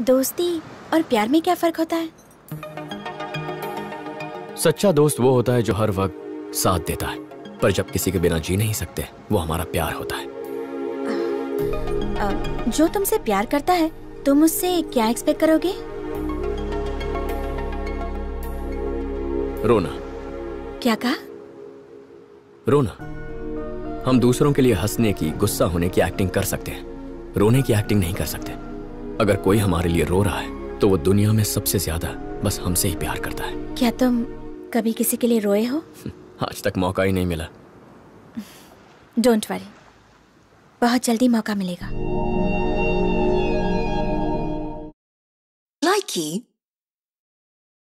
दोस्ती और प्यार में क्या फ़र्क होता है? सच्चा दोस्त वो होता है जो हर वक्त साथ देता है। पर जब किसी के बिना जी नहीं सकते वो हमारा प्यार होता है। जो तुमसे प्यार करता है तुम उससे क्या एक्सपेक्ट करोगे? रोना। क्या कहा? रोना। हम दूसरों के लिए हंसने की गुस्सा होने की एक्टिंग कर सकते हैं। रोने की एक्टिंग नहीं कर सकते। अगर कोई हमारे लिए रो रहा है तो वो दुनिया में सबसे ज़्यादा बस हमसे ही प्यार करता है। क्या तुम कभी किसी के लिए रोए हो? आज तक मौका ही नहीं मिला। डोंट वरी बहुत जल्दी मौका मिलेगा। Likey